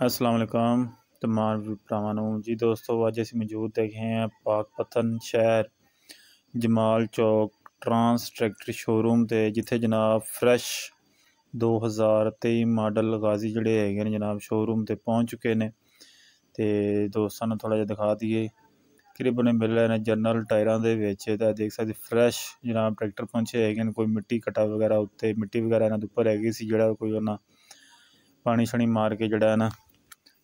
ਅਸਲਾਮ ਅਲੈਕਮ ਤਮਾਮ ਭਰਾਵਾਂ ਨੂੰ। ਜੀ ਦੋਸਤੋ, ਅੱਜ ਅਸੀਂ ਮੌਜੂਦ ਹੈਗੇ ਹਾਂ ਪਾਕਪਤਨ ਸ਼ਹਿਰ Jamal Chowk trans tractor showroom ਤੇ, ਜਿੱਥੇ ਜਨਾਬ ਫਰੈਸ਼ 2023 ਮਾਡਲ ਗਾਜ਼ੀ ਜਿਹੜੇ ਹੈਗੇ ਨੇ ਜਨਾਬ ਸ਼ੋਰੂਮ ਤੇ ਪਹੁੰਚ ਚੁੱਕੇ ਨੇ। ਤੇ ਦੋਸਤਾਂ ਨੂੰ ਥੋੜਾ ਜਿਹਾ ਦਿਖਾ ਦਈਏ। ਕਰੀਬਨ ਮਿਲ ਰਹੇ ਨੇ ਜਨਰਲ ਟਾਇਰਾਂ ਦੇ ਵਿੱਚ। ਤਾਂ ਦੇਖ ਸਕਦੇ ਫਰੈਸ਼ ਜਨਾਬ ਟਰੈਕਟਰ ਪਹੁੰਚੇ ਹੈਗੇ ਨੇ। ਕੋਈ ਮਿੱਟੀ ਕਟਾ ਵਗੈਰਾ ਉੱਤੇ, ਮਿੱਟੀ ਵਗੈਰਾ ਇਹਨਾਂ ਦੇ ਉੱਪਰ ਹੈਗੀ ਸੀ ਜਿਹੜਾ ਕੋਈ ਉਹਨਾਂ ਪਾਣੀ ਛਣੀ ਮਾਰ ਕੇ ਜਿਹੜਾ ਹੈ ਨਾ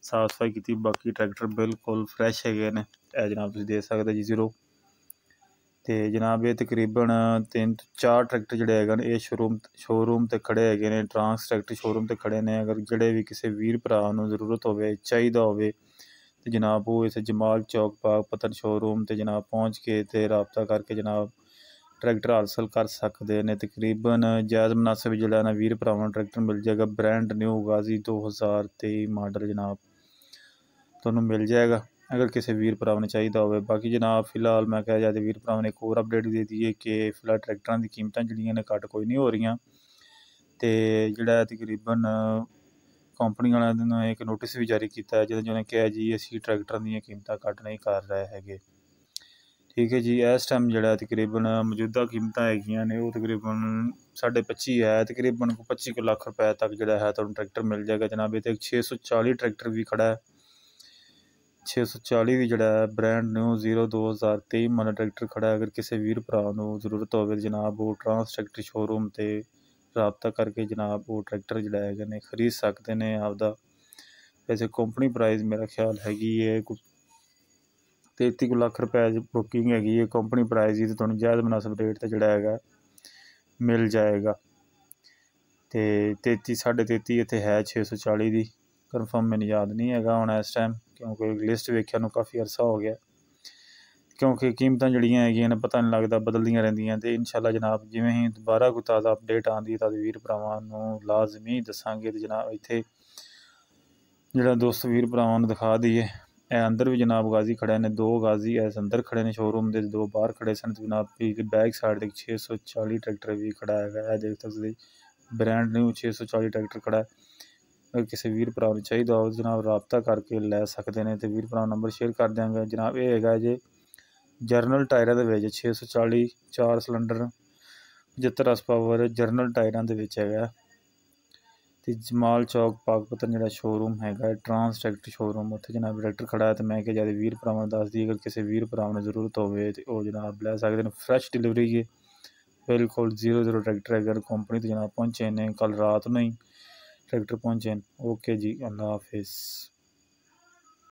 ਸਾਫ਼ ਸਫ਼ਾਈ ਕੀਤੀ, ਬਾਕੀ ਟਰੈਕਟਰ ਬਿਲਕੁਲ ਫਰੈਸ਼ ਹੈਗੇ ਨੇ। ਇਹ ਜਨਾਬ ਤੁਸੀਂ ਦੇਖ ਸਕਦੇ ਜੀ ਜ਼ੀਰੋ। ਤੇ ਜਨਾਬ ਇਹ ਤਕਰੀਬਨ ਤਿੰਨ ਚਾਰ ਟਰੈਕਟਰ ਜਿਹੜੇ ਹੈਗੇ ਨੇ, ਇਹ ਸ਼ੋਰੂਮ ਸ਼ੋਰੂਮ ਤੇ ਖੜੇ ਹੈਗੇ ਨੇ ਟਰਾਂਸ ਟਰੈਕਟਰ ਸ਼ੋਰੂਮ ਤੇ ਖੜੇ ਨੇ। ਅਗਰ ਜਿਹੜੇ ਵੀ ਕਿਸੇ ਵੀਰ ਭਰਾ ਨੂੰ ਜ਼ਰੂਰਤ ਹੋਵੇ, ਚਾਹੀਦਾ ਹੋਵੇ, ਤੇ ਜਨਾਬ ਉਹ ਇਸ ਜਮਾਲ ਚੌਕ ਪਾਕ ਪਤਨ ਸ਼ੋਰੂਮ ਤੇ ਜਨਾਬ ਪਹੁੰਚ ਕੇ ਤੇ ਰਾਬਤਾ ਕਰਕੇ ਜਨਾਬ ਟਰੈਕਟਰ ਹਾਸਲ ਕਰ ਸਕਦੇ ਨੇ। ਤਕਰੀਬਨ ਜਾਇਜ਼ ਮਨਾਸਬ ਜਿਹੜਾ ਨਾ ਵੀਰ ਭਰਾਵਾਂ ਨੂੰ ਟਰੈਕਟਰ ਮਿਲ ਜਾਏਗਾ ਬ੍ਰਾਂਡ ਨਿਊ ਗਾਜ਼ੀ 2023 ਮਾਡਲ ਜਨਾਬ। ਤੁਹਾਨੂੰ ਮਿਲ ਜਾਏਗਾ, ਅਗਰ ਕਿਸੇ ਵੀਰ ਭਰਾ ਨੇ ਚਾਹੀਦਾ ਹੋਵੇ। ਬਾਕੀ ਜਨਾਬ, ਫਿਲਹਾਲ ਮੈਂ ਕਹਿ ਜਾਂਦੇ ਵੀਰ ਭਰਾਵਾਂ ਨੇ ਇੱਕ ਹੋਰ ਅਪਡੇਟ ਦੇ ਦਈਏ ਕਿ ਫਿਲਹਾਲ ਟਰੈਕਟਰਾਂ ਦੀ ਕੀਮਤਾਂ ਜਿਹੜੀਆਂ ਨੇ ਘੱਟ ਕੋਈ ਨਹੀਂ ਹੋ ਰਹੀਆਂ। ਤੇ ਜਿਹੜਾ ਤਕਰੀਬਨ ਕੰਪਨੀ ਵਾਲਿਆਂ ਨੇ ਇੱਕ ਨੋਟਿਸ ਵੀ ਜਾਰੀ ਕੀਤਾ ਜਿਹਦੇ ਜਿਹਨੇ ਕਿਹਾ ਜੀ, ਅਸੀਂ ਟਰੈਕਟਰਾਂ ਦੀਆਂ ਕੀਮਤਾਂ ਘੱਟ ਨਹੀਂ ਕਰ ਰਹੇ ਹੈਗੇ। ਠੀਕ ਹੈ ਜੀ, ਇਸ ਟਾਈਮ ਜਿਹੜਾ ਤਕਰੀਬਨ ਮੌਜੂਦਾ ਕੀਮਤਾਂ ਹੈਗੀਆਂ ਨੇ, ਉਹ ਤਕਰੀਬਨ 25 ਹੈ। ਤਕਰੀਬਨ 25 ਲੱਖ ਰੁਪਏ ਤੱਕ ਜਿਹੜਾ ਹੈ, ਤੁਹਾਨੂੰ ਟਰੈਕਟਰ ਮਿਲ ਜਾਏਗਾ ਜਨਾਬ। ਇਹ ਤੇ 640 ਟਰੈਕਟਰ ਵੀ ਖੜਾ ਹੈ। 640 ਵੀ ਜਿਹੜਾ ਹੈ ਬ੍ਰਾਂਡ ਨਿਊ 0 2023 ਮਾਡਲ ਟਰੈਕਟਰ ਖੜਾ ਅਗਰ ਕਿਸੇ ਵੀਰ ਭਰਾ ਨੂੰ ਜ਼ਰੂਰਤ ਹੋਵੇ ਤਾਂ ਜਨਾਬ ਉਹ ਟਰਾਂਸ ਟਰੈਕਟਰ ਸ਼ੋਅਰੂਮ ਤੇ ਰਾਬਤਾ ਕਰਕੇ ਜਨਾਬ ਉਹ ਟਰੈਕਟਰ ਜਿਹੜਾ ਹੈਗਾ ਨੇ ਖਰੀਦ ਸਕਦੇ ਨੇ ਆਪਦਾ। ਵੈਸੇ ਕੰਪਨੀ ਪ੍ਰਾਈਸ ਮੇਰਾ ਖਿਆਲ ਹੈਗੀ ਹੈ ਕੋਈ 33 ਲੱਖ ਰੁਪਏ ਬੁਕਿੰਗ ਹੈਗੀ ਹੈ ਕੰਪਨੀ ਪ੍ਰਾਈਸ ਹੀ ਤੇ ਤੁਹਾਨੂੰ ਜਾਇਜ਼ ਮਨਾਸਬ ਰੇਟ ਤੇ ਜਿਹੜਾ ਹੈਗਾ ਮਿਲ ਜਾਏਗਾ। ਤੇ 33 33.5 ਇੱਥੇ ਹੈ 640 ਦੀ। ਕਨਫਰਮ ਮੈਨੂੰ ਯਾਦ ਨਹੀਂ ਹੈਗਾ ਹੁਣ ਇਸ ਟਾਈਮ ਕਿਉਂਕਿ ਲਿਸਟ ਵੇਖਿਆ ਨੂੰ ਕਾਫੀ ਅਰਸਾ ਹੋ ਗਿਆ। ਕਿਉਂਕਿ ਕੀਮਤਾਂ ਜਿਹੜੀਆਂ ਹੈਗੀਆਂ ਨੇ, ਪਤਾ ਨਹੀਂ ਲੱਗਦਾ, ਬਦਲਦੀਆਂ ਰਹਿੰਦੀਆਂ ਤੇ ਇਨਸ਼ਾਅੱਲਾ ਜਨਾਬ ਜਿਵੇਂ ਹੀ ਦੁਬਾਰਾ ਕੋਈ ਤਾਜ਼ਾ ਅਪਡੇਟ ਆਂਦੀ ਤਾਂ ਵੀਰ ਭਰਾਵਾਂ ਨੂੰ ਲਾਜ਼ਮੀ ਦੱਸਾਂਗੇ ਤੇ ਜਨਾਬ ਇੱਥੇ ਜਿਹੜਾ ਦੋਸਤ ਵੀਰ ਭਰਾਵਾਂ ਨੂੰ ਦਿਖਾ ਦਈਏ। ਇਹ ਅੰਦਰ ਵੀ ਜਨਾਬ ਗਾਜ਼ੀ ਖੜੇ ਨੇ, ਦੋ ਗਾਜ਼ੀ ਇਸ ਅੰਦਰ ਖੜੇ ਨੇ ਸ਼ੋਰੂਮ ਦੇ, ਦੋ ਬਾਹਰ ਖੜੇ ਸਨ ਜਨਾਬ ਵੀ ਬੈਕ ਸਾਈਡ ਤੇ 640 ਟਰੈਕਟਰ ਵੀ ਖੜਾ ਹੈਗਾ। ਇਹ ਦੇਖ ਸਕਦੇ ਬ੍ਰਾਂਡ ਨਿਊ 640 ਟਰੈਕਟਰ ਖੜਾ ਅਗਰ ਕਿਸੇ ਵੀਰ ਭਰਾ ਨੂੰ ਚਾਹੀਦਾ ਹੋ ਜਨਾਬ ਰਾਬਤਾ ਕਰਕੇ ਲੈ ਸਕਦੇ ਨੇ ਤੇ ਵੀਰ ਭਰਾ ਨੰਬਰ ਸ਼ੇਅਰ ਕਰ ਦਿਆਂਗੇ। ਜਨਾਬ, ਇਹ ਹੈਗਾ ਜੇ, ਜਰਨਲ ਟਾਇਰਾਂ ਦੇ ਵਿੱਚ 640 4 ਸਿਲੰਡਰ 75 ਹਸ ਪਾਵਰ ਜਰਨਲ ਟਾਇਰਾਂ ਦੇ ਵਿੱਚ ਹੈਗਾ। ਤੇ ਜਮਾਲ ਚੌਕ, ਪਾਕਪਤਨ ਜਿਹੜਾ ਸ਼ੋਰੂਮ ਹੈਗਾ ਟਰਾਂਸ ਟਰੈਕਟਰ ਸ਼ੋਰੂਮ ਉੱਥੇ ਜਨਾਬ ਟਰੈਕਟਰ ਖੜਾ ਹੈ ਤੇ ਮੈਂ ਕਿ ਜ਼ਿਆਦਾ ਵੀਰ ਭਰਾਵਾਂ ਨੂੰ ਦੱਸ ਦਈਏ ਅਗਰ ਕਿਸੇ ਵੀਰ ਭਰਾਵਾਂ ਨੂੰ ਜ਼ਰੂਰਤ ਹੋਵੇ ਤੇ ਉਹ ਜਨਾਬ ਲੈ ਸਕਦੇ ਨੇ। ਫਰੈਸ਼ ਡਿਲੀਵਰੀ ਹੈ ਬਿਲਕੁਲ 00 ਟਰੈਕਟਰ ਅਗਰ ਕੰਪਨੀ 'ਤੇ ਜਨਾਬ ਪਹੁੰਚੇ ਨੇ ਕੱਲ ਰਾਤ ਨੂੰ ਹੀ ਟਰੈਕਟਰ ਪਹੁੰਚੇ ਹਨ। ਓਕੇ ਜੀ ਅੱਲਾ ਹਾਫਿਜ਼।